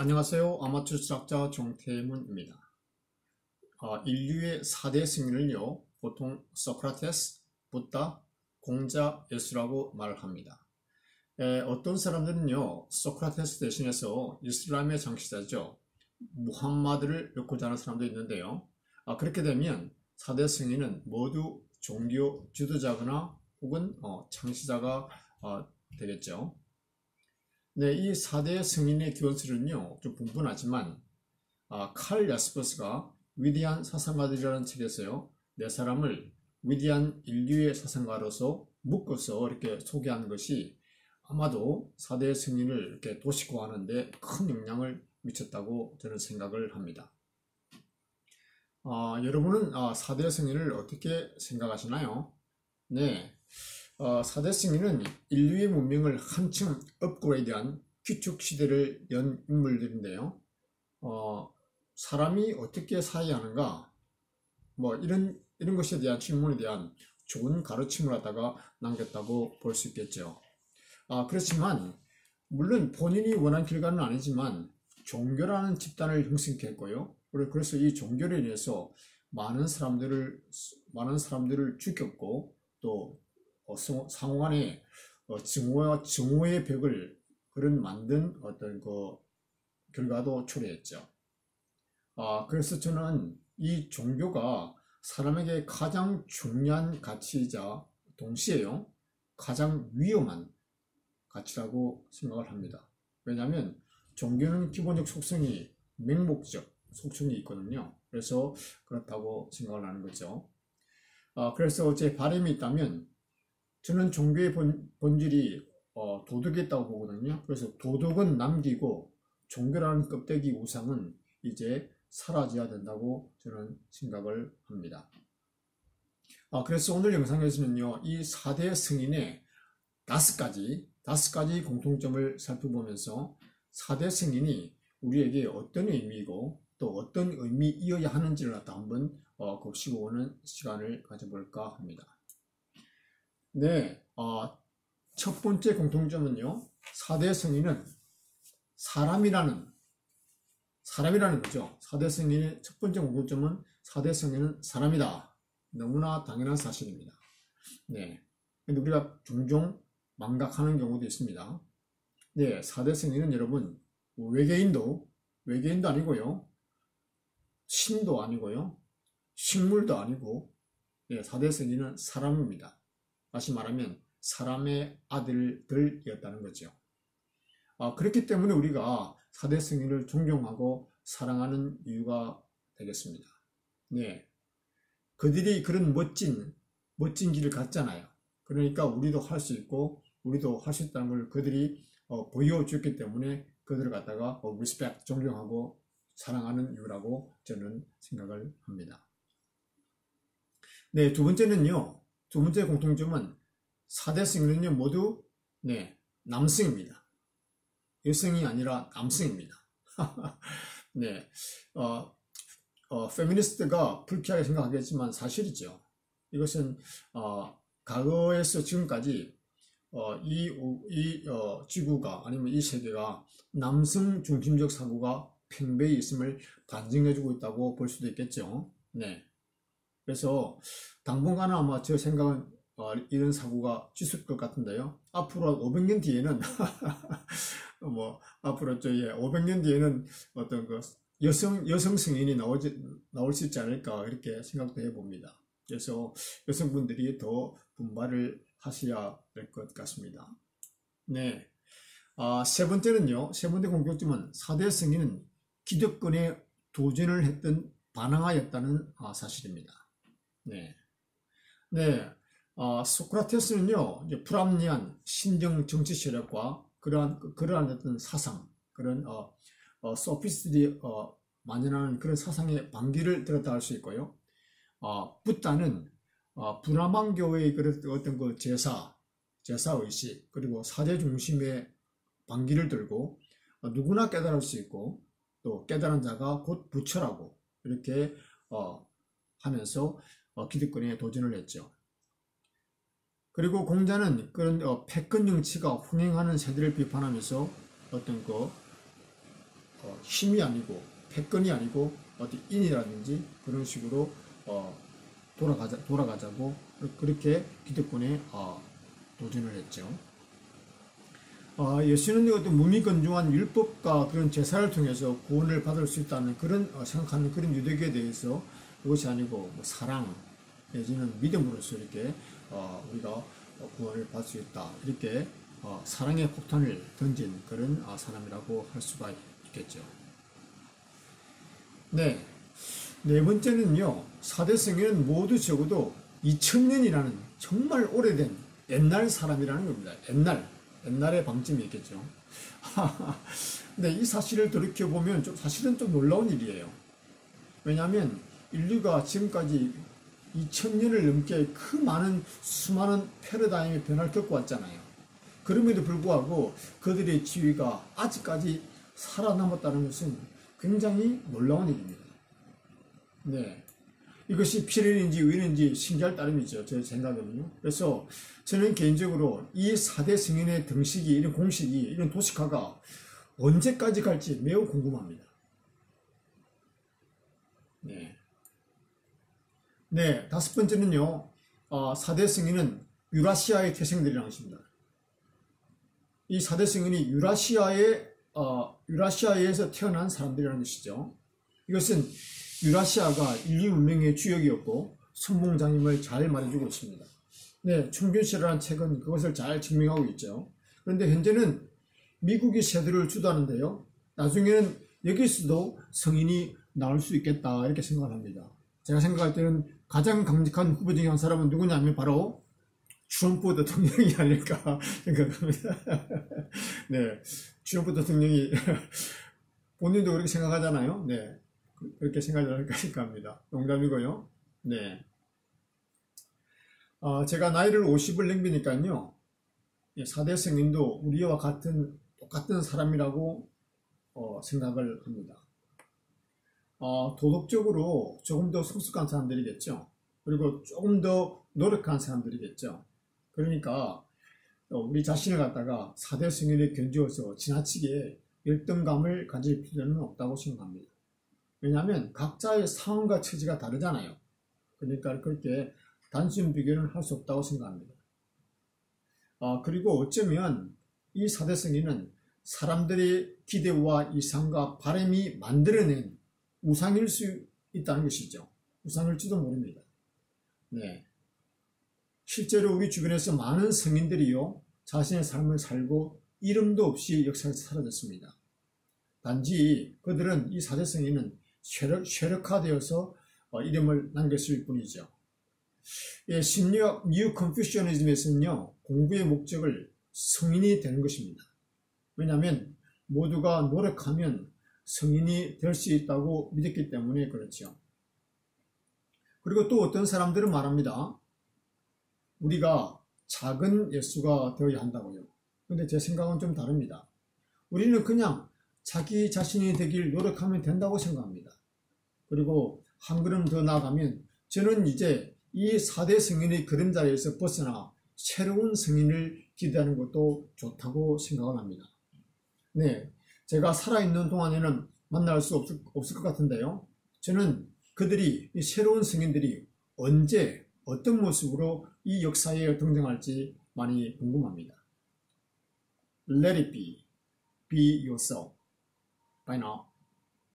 안녕하세요. 아마추어 수학자 정태문입니다. 어, 인류의 4대 승리를요, 보통 소크라테스, 부다, 공자, 예수라고 말을 합니다. 에, 어떤 사람들은요, 소크라테스 대신해서 이슬람의 장시자죠, 무함마드를 넣고자 하는 사람도 있는데요. 아, 그렇게 되면 4대 승리는 모두 종교 지도자거나 혹은 어, 창시자가 어, 되겠죠. 네, 이 4대 승인의 기원수는요, 좀 분분하지만, 아, 칼 야스퍼스가 위대한 사상가들이라는 책에서요, 네 사람을 위대한 인류의 사상가로서 묶어서 이렇게 소개하는 것이 아마도 4대 승인을 이렇게 도식화하는데 큰 영향을 미쳤다고 저는 생각을 합니다. 아, 여러분은 아, 4대 승인을 어떻게 생각하시나요? 네. 어, 사대 승인은 인류의 문명을 한층 업그레이드한 귀축 시대를 연 인물들인데요. 어, 사람이 어떻게 사야 하는가? 뭐 이런 이런 것에 대한 질문에 대한 좋은 가르침을 하다가 남겼다고 볼 수 있겠죠. 아, 그렇지만 물론 본인이 원한 결과는 아니지만 종교라는 집단을 형성했고요. 그래서 이 종교로 인해서 많은 사람들을 많은 사람들을 죽였고 또 어, 상호 간에 어, 증오와 증오의 벽을 그런 만든 어떤 그 결과도 초래했죠. 아, 그래서 저는 이 종교가 사람에게 가장 중요한 가치이자 동시에요. 가장 위험한 가치라고 생각을 합니다. 왜냐하면 종교는 기본적 속성이 맹목적 속성이 있거든요. 그래서 그렇다고 생각을 하는 거죠. 아, 그래서 제 바람이 있다면 저는 종교의 본, 본질이 어, 도덕이 있다고 보거든요. 그래서 도덕은 남기고 종교라는 껍데기 우상은 이제 사라져야 된다고 저는 생각을 합니다. 아, 그래서 오늘 영상에서는요, 이 4대 승인의 다섯 가지, 다섯 가지 공통점을 살펴보면서 4대 승인이 우리에게 어떤 의미이고 또 어떤 의미이어야 하는지를 한번 어, 곱씹어 오는 시간을 가져볼까 합니다. 네, 어, 첫 번째 공통점은요. 4대 성인은 사람이라는 사람이라는 거죠. 4대 성인의 첫 번째 공통점은 4대 성인은 사람이다. 너무나 당연한 사실입니다. 네. 근데 우리가 종종 망각하는 경우도 있습니다. 네, 4대 성인은 여러분 외계인도 외계인도 아니고요. 신도 아니고요. 식물도 아니고 네, 4대 성인은 사람입니다. 다시 말하면 사람의 아들들이었다는 거죠. 아, 그렇기 때문에 우리가 사대 승인을 존경하고 사랑하는 이유가 되겠습니다. 네. 그들이 그런 멋진, 멋진 길을 갔잖아요. 그러니까 우리도 할 수 있고, 우리도 할 수 있다는 걸 그들이 어, 보여줬기 때문에 그들을 갖다가 어, respect, 존경하고 사랑하는 이유라고 저는 생각을 합니다. 네, 두 번째는요. 두 번째 공통점은 4대 성인은 모두 네, 남성입니다. 여성이 아니라 남성입니다. 네, 어, 어, 페미니스트가 불쾌하게 생각하겠지만 사실이죠. 이것은 어, 과거에서 지금까지 어, 이, 이 어, 지구가 아니면 이 세계가 남성 중심적 사고가 팽배히 있음을 반증해주고 있다고 볼 수도 있겠죠. 네. 그래서 당분간은 아마 제 생각은 어, 이런 사고가 지술 것 같은데요. 앞으로 500년 뒤에는 뭐 앞으로 저희 500년 뒤에는 어떤 그 여성 여성 승인이 나오지 나올 수 있지 않을까 이렇게 생각도 해봅니다. 그래서 여성분들이 더 분발을 하셔야 될 것 같습니다. 네. 아, 세 번째는요. 세 번째 공격점은 4대 승인은 기득권에 도전을 했던 반항하였다는 아, 사실입니다. 네. 네. 어, 소크라테스는요, 이제 불합리한 신정 정치 세력과 그러한, 그러한 어떤 사상, 그런, 어, 어, 소피스들이, 어, 만연하는 그런 사상의 반기를 들었다 할 수 있고요. 어, 붓다는, 어, 그런 어떤 그 제사, 제사의식, 그리고 사제 중심의 반기를 들고, 어, 누구나 깨달을 수 있고, 또 깨달은 자가 곧 부처라고, 이렇게, 어, 하면서 어, 기득권에 도전을 했죠. 그리고 공자는 그런 어, 패권 정치가 흥행하는 세대를 비판하면서 어떤 그 어, 어, 힘이 아니고 패권이 아니고 어떤 인이라든지 그런 식으로 어, 돌아가자 돌아가자고 그렇게 기득권에 어, 도전을 했죠. 어, 예수는 어떤 무미건조한 율법과 그런 제사를 통해서 구원을 받을 수 있다는 그런 어, 생각하는 그런 유대교에 대해서 그것이 아니고 뭐 사랑 내지는 믿음으로써 이렇게 어, 우리가 구원을 받을 수 있다 이렇게 어, 사랑의 폭탄을 던진 그런 어, 사람이라고 할 수가 있겠죠. 네. 네 번째는요, 사대성에는 모두 적어도 2000년이라는 정말 오래된 옛날 사람이라는 겁니다. 옛날, 옛날의 방점이 있겠죠. 근데 이 사실을 돌이켜보면 좀 사실은 좀 놀라운 일이에요. 왜냐하면 인류가 지금까지 2000년을 넘게 그 많은 수많은 패러다임의 변화를 겪고 왔잖아요. 그럼에도 불구하고 그들의 지위가 아직까지 살아남았다는 것은 굉장히 놀라운 일입니다. 네. 이것이 필연인지 의인인지 신기할 따름이죠. 제 생각에는요. 그래서 저는 개인적으로 이 4대 승인의 등식이, 이런 공식이, 이런 도식화가 언제까지 갈지 매우 궁금합니다. 네. 네, 다섯 번째는요, 어, 4대 승인은 유라시아의 태생들이라는 것입니다. 이 4대 승인이 유라시아의, 어, 유라시아에서 태어난 사람들이라는 것이죠. 이것은 유라시아가 인류 문명의 주역이었고, 선봉장임을 잘 말해주고 있습니다. 네, 충균시라는 책은 그것을 잘 증명하고 있죠. 그런데 현재는 미국이 세대를 주도하는데요. 나중에는 여기서도 성인이 나올 수 있겠다 이렇게 생각을 합니다. 제가 생각할 때는 가장 강력한 후보 중에 한 사람은 누구냐면 바로 트럼프 대통령이 아닐까 생각합니다. 네, 트럼프 대통령이 본인도 그렇게 생각하잖아요. 네, 그렇게 생각을 할까 합니다. 농담이고요. 네. 어, 제가 나이를 50을 넘기니까요. 4대 성인도 우리와 같은 똑같은 사람이라고 어, 생각을 합니다. 어, 도덕적으로 조금 더 성숙한 사람들이겠죠. 그리고 조금 더 노력한 사람들이겠죠. 그러니까 어, 우리 자신을 갖다가 4대 승인에 견주어서 지나치게 열등감을 가질 필요는 없다고 생각합니다. 왜냐하면 각자의 상황과 처지가 다르잖아요. 그러니까 그렇게 단순 비교는 할 수 없다고 생각합니다. 아, 그리고 어쩌면 이 4대 승인은 사람들의 기대와 이상과 바람이 만들어낸 우상일 수 있다는 것이죠. 우상일지도 모릅니다. 네. 실제로 우리 주변에서 많은 성인들이요, 자신의 삶을 살고 이름도 없이 역사에서 사라졌습니다. 단지 그들은 이 사대성에는 쇠력, 쇠력화되어서 어, 이름을 남겼을 뿐이죠. 예, 성리학 Neo Confucianism에서는요, 공부의 목적을 성인이 되는 것입니다. 왜냐하면 모두가 노력하면 성인이 될 수 있다고 믿었기 때문에 그렇죠. 그리고 또 어떤 사람들은 말합니다. 우리가 작은 예수가 되어야 한다고요. 근데 제 생각은 좀 다릅니다. 우리는 그냥 자기 자신이 되길 노력하면 된다고 생각합니다. 그리고 한 걸음 더 나아가면 저는 이제 이 4대 성인의 그림자리에서 벗어나 새로운 성인을 기대하는 것도 좋다고 생각을 합니다. 네, 제가 살아있는 동안에는 만날 수 없을, 없을 것 같은데요. 저는 그들이, 이 새로운 성인들이 언제, 어떤 모습으로 이 역사에 등장할지 많이 궁금합니다. Let it be. Be yourself. Bye now.